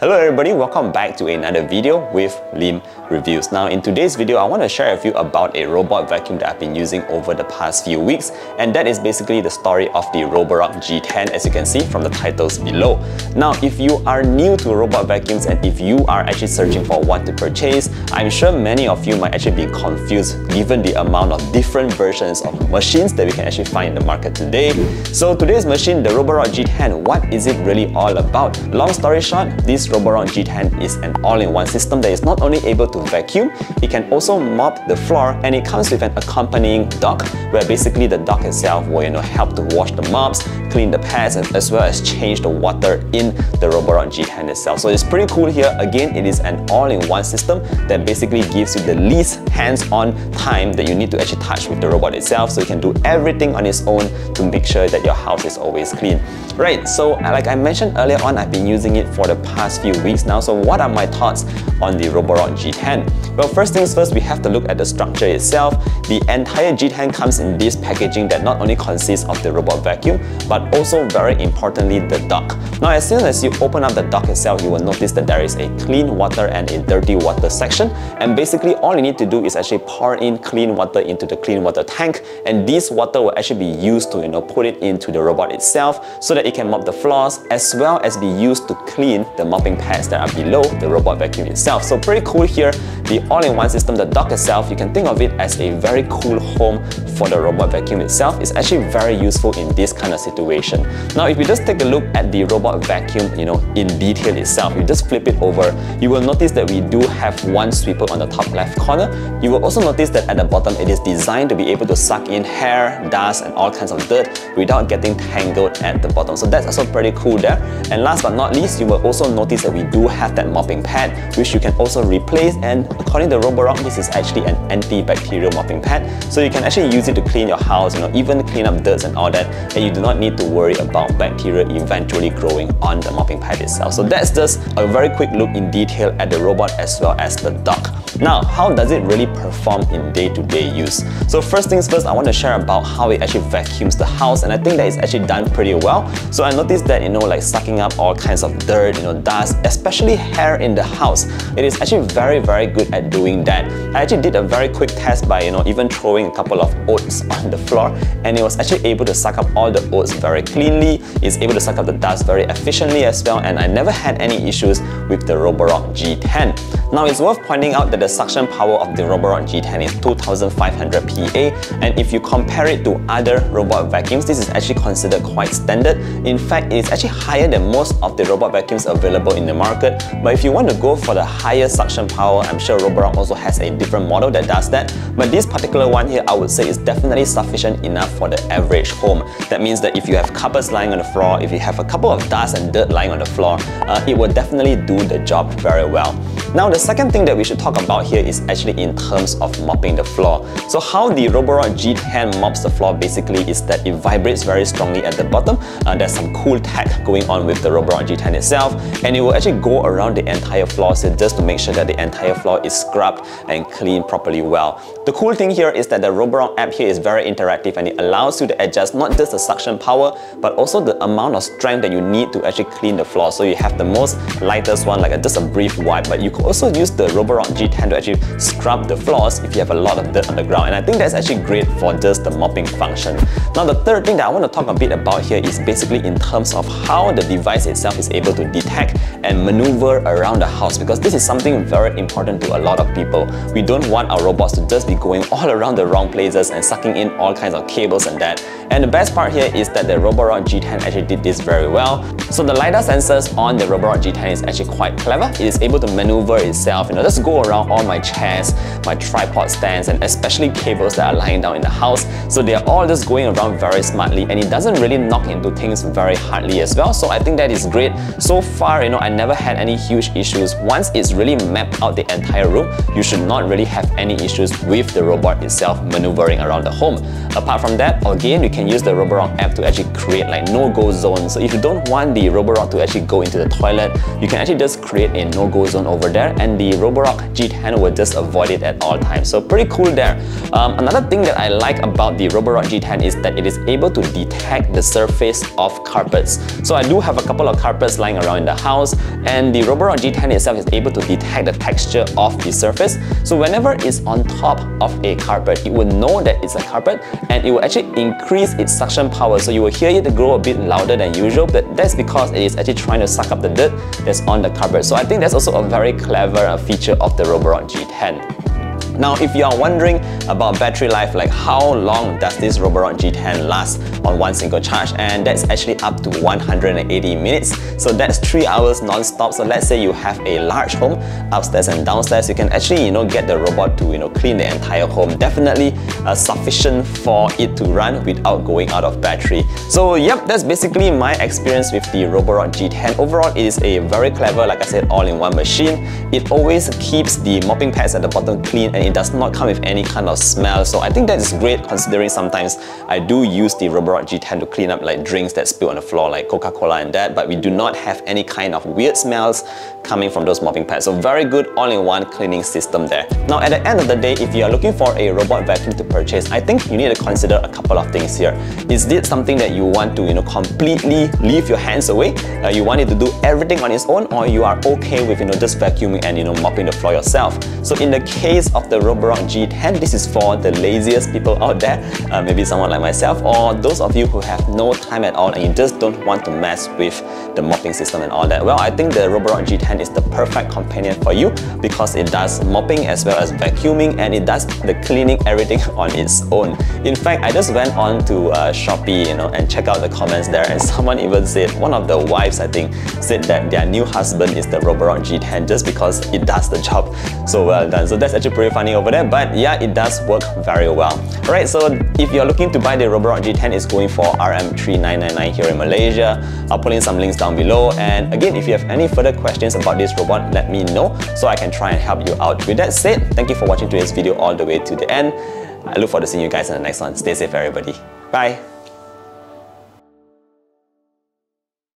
Hello everybody, welcome back to another video with Lim Reviews. Now in today's video, I want to share with you about a robot vacuum that I've been using over the past few weeks and that is basically the story of the Roborock G10 as you can see from the titles below. Now if you are new to robot vacuums and if you are actually searching for one to purchase, I'm sure many of you might actually be confused given the amount of different versions of machines that we can actually find in the market today. So today's machine, the Roborock G10, what is it really all about? Long story short, this Roborock G10 is an all-in-one system that is not only able to vacuum, it can also mop the floor and it comes with an accompanying dock where basically the dock itself will you know, help to wash the mops, clean the pads as well as change the water in the Roborock G10 itself. So it's pretty cool here. Again, it is an all-in-one system that basically gives you the least hands-on time that you need to actually touch with the robot itself so you can do everything on its own to make sure that your house is always clean. Right, so uh, like I mentioned earlier on, I've been using it for the past few weeks now. So what are my thoughts on the Roborock G10? Well, first things first, we have to look at the structure itself. The entire G10 comes in this packaging that not only consists of the robot vacuum, but also very importantly, the dock. Now, as soon as you open up the dock itself, you will notice that there is a clean water and a dirty water section. And basically, all you need to do is actually pour in clean water into the clean water tank. And this water will actually be used to you know, put it into the robot itself so that it can mop the floors as well as be used to clean the mopping pads that are below the robot vacuum itself. So pretty cool here, the all-in-one system, the dock itself, you can think of it as a very cool home for the robot vacuum itself. It's actually very useful in this kind of situation. Now if you just take a look at the robot vacuum, you know, in detail itself, you just flip it over, you will notice that we do have one sweeper on the top left corner. You will also notice that at the bottom it is designed to be able to suck in hair, dust and all kinds of dirt without getting tangled at the bottom. So that's also pretty cool there. And last but not least, you will also notice that we do have that mopping pad which you can also replace and according to Roborock this is actually an antibacterial mopping pad. So you can actually use it to clean your house you know even clean up dirt and all that and you do not need to worry about bacteria eventually growing on the mopping pad itself. So that's just a very quick look in detail at the robot as well as the dock. Now how does it really perform in day-to-day -day use? So first things first I want to share about how it actually vacuums the house and I think that it's actually done pretty well. So I noticed that you know like sucking up all kinds of dirt you know especially hair in the house. It is actually very, very good at doing that. I actually did a very quick test by, you know, even throwing a couple of oats on the floor and it was actually able to suck up all the oats very cleanly. It's able to suck up the dust very efficiently as well and I never had any issues with the Roborock G10. Now it's worth pointing out that the suction power of the Roborock G10 is 2500 PA and if you compare it to other robot vacuums, this is actually considered quite standard. In fact, it is actually higher than most of the robot vacuums available in the market. But if you want to go for the higher suction power, I'm sure Roborock also has a different model that does that. But this particular one here, I would say is definitely sufficient enough for the average home. That means that if you have carpets lying on the floor, if you have a couple of dust and dirt lying on the floor, uh, it will definitely do the job very well. Now the second thing that we should talk about here is actually in terms of mopping the floor. So how the Roborock G10 mops the floor basically is that it vibrates very strongly at the bottom. Uh, there's some cool tech going on with the Roborock G10 itself and it will actually go around the entire floor so just to make sure that the entire floor is scrubbed and cleaned properly well. The cool thing here is that the Roborock app here is very interactive and it allows you to adjust not just the suction power but also the amount of strength that you need to actually clean the floor. So you have the most lightest one like a, just a brief wipe but you could also use the Roborock G10 to actually scrub the floors if you have a lot of dirt on the ground and I think that's actually great for just the mopping function. Now the third thing that I want to talk a bit about here is basically in terms of how the device itself is able to detect and maneuver around the house because this is something very important to a lot of people. We don't want our robots to just be going all around the wrong places and sucking in all kinds of cables and that. And the best part here is that the Roborock G10 actually did this very well. So the LiDAR sensors on the Roborock G10 is actually quite clever. It is able to maneuver itself, you know, just go around all my chairs, my tripod stands, and especially cables that are lying down in the house. So they are all just going around very smartly and it doesn't really knock into things very hardly as well. So I think that is great. So far, you know, I never had any huge issues. Once it's really mapped out the entire room, you should not really have any issues with the robot itself maneuvering around the home. Apart from that, again, you can use the Roborock app to actually create like no-go zones. So if you don't want the Roborock to actually go into the toilet, you can actually just create a no-go zone over there and the Roborock G10 will just avoid it at all times. So pretty cool there. Um, another thing that I like about the Roborock G10 is that it is able to detect the surface of carpets. So I do have a couple of carpets lying around in the house and the Roborock G10 itself is able to detect the texture of the surface. So whenever it's on top of a carpet, it will know that it's a carpet and it will actually increase its suction power. So you will hear it grow a bit louder than usual, but that's because it is actually trying to suck up the dirt that's on the carpet. So I think that's also a very clever feature of the Roborock G10. Now, if you are wondering about battery life, like how long does this Roborock G10 last on one single charge, and that's actually up to 180 minutes. So that's 3 hours non-stop. So let's say you have a large home, upstairs and downstairs, you can actually, you know, get the robot to, you know, clean the entire home. Definitely uh, sufficient for it to run without going out of battery. So yep, that's basically my experience with the Roborock G10. Overall, it is a very clever, like I said, all-in-one machine. It always keeps the mopping pads at the bottom clean and it does not come with any kind of smell. So I think that is great considering sometimes I do use the Roborock G10 to clean up like drinks that spill on the floor like Coca-Cola and that, but we do not have any kind of weird smells coming from those mopping pads. So very good all-in-one cleaning system there. Now at the end of the day, if you are looking for a robot vacuum to purchase, I think you need to consider a couple of things here. Is this something that you want to you know, completely leave your hands away? Uh, you want it to do everything on its own or you are okay with you know, just vacuuming and you know, mopping the floor yourself? So in the case of the Roborock G10. This is for the laziest people out there, uh, maybe someone like myself, or those of you who have no time at all and you just don't want to mess with the mopping system and all that. Well, I think the Roborock G10 is the perfect companion for you because it does mopping as well as vacuuming and it does the cleaning everything on its own. In fact, I just went on to uh, Shopee you know, and check out the comments there and someone even said, one of the wives I think, said that their new husband is the Roborock G10 just because it does the job so well done. So that's actually pretty funny over there, but yeah, it does work very well. Alright, so if you're looking to buy the Roborock G10, it's going for RM3999 here in Malaysia. I'll put in some links down below. And again, if you have any further questions about this robot, let me know so I can try and help you out. With that said, thank you for watching today's video all the way to the end. I look forward to seeing you guys in the next one. Stay safe everybody. Bye!